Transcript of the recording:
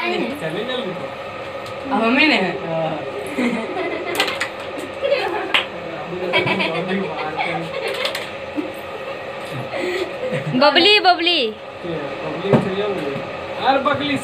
चले अब हमें नहीं है। बबली बबली। तो बबली अरे बबली